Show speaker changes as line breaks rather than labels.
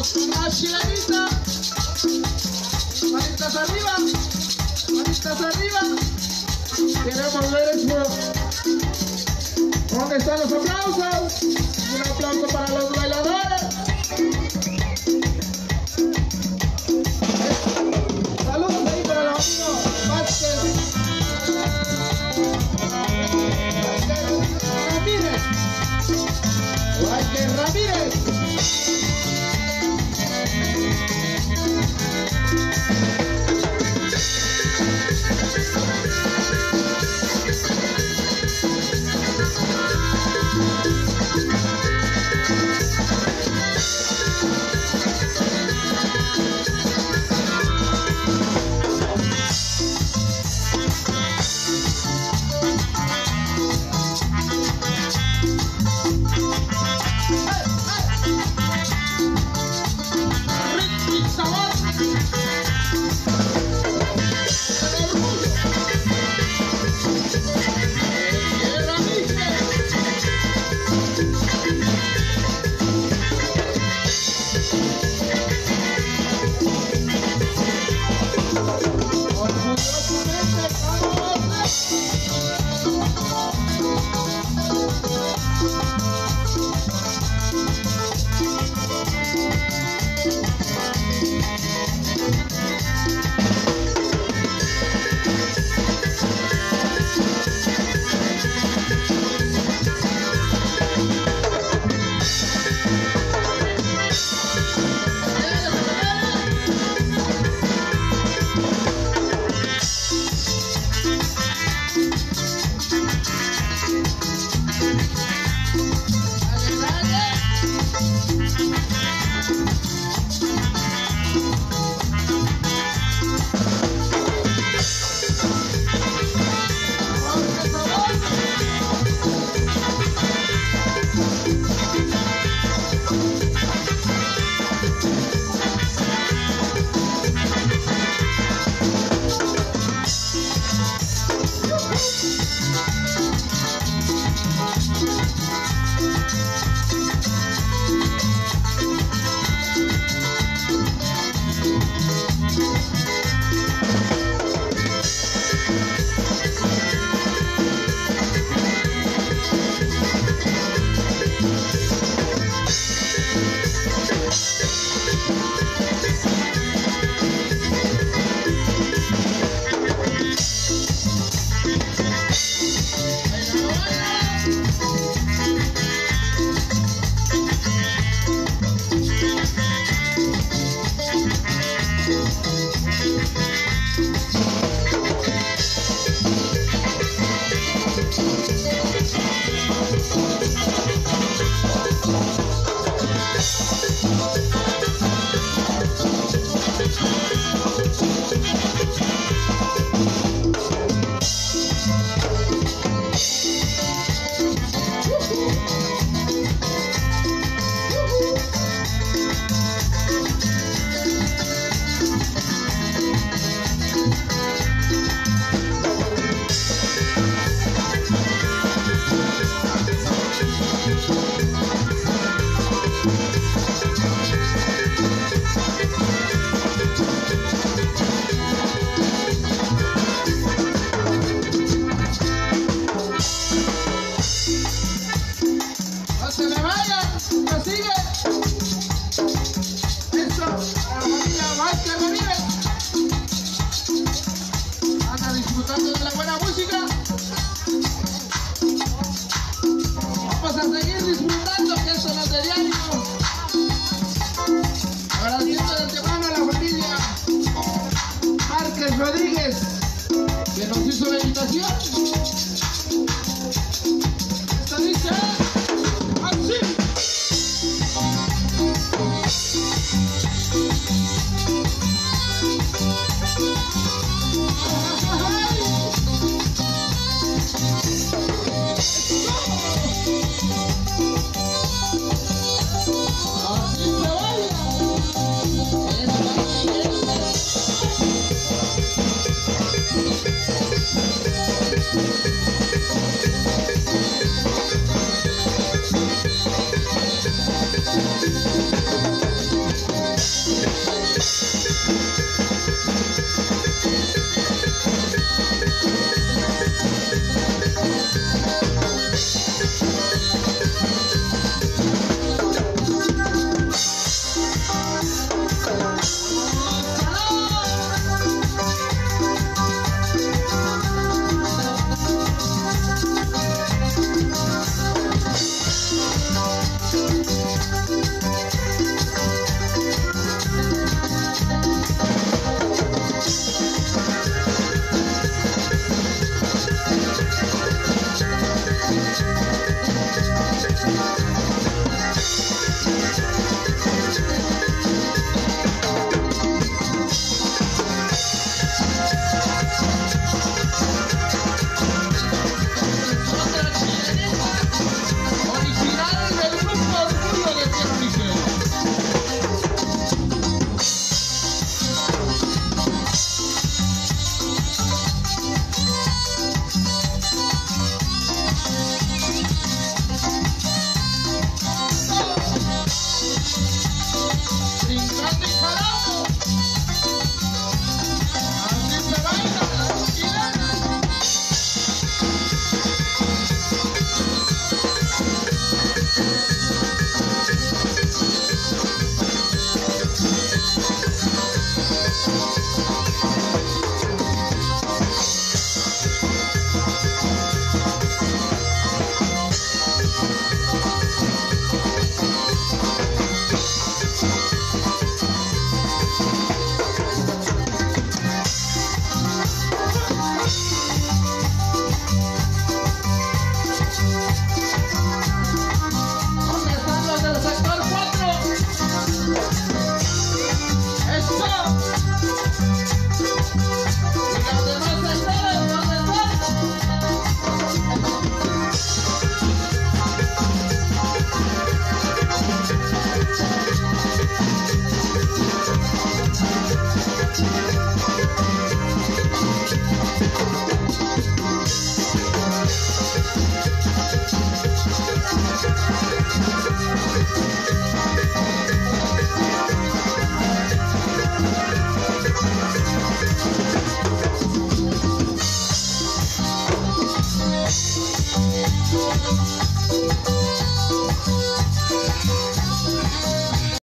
Chilenita. Manitas arriba. Manitas arriba. Queremos ver eso. ¿Dónde están los aplausos? Un aplauso para los bailadores. Hola. la buena música. Vamos a seguir disfrutando que eso no de diario. Agradeciendo de antemano a la familia Márquez Rodríguez que nos hizo la invitación.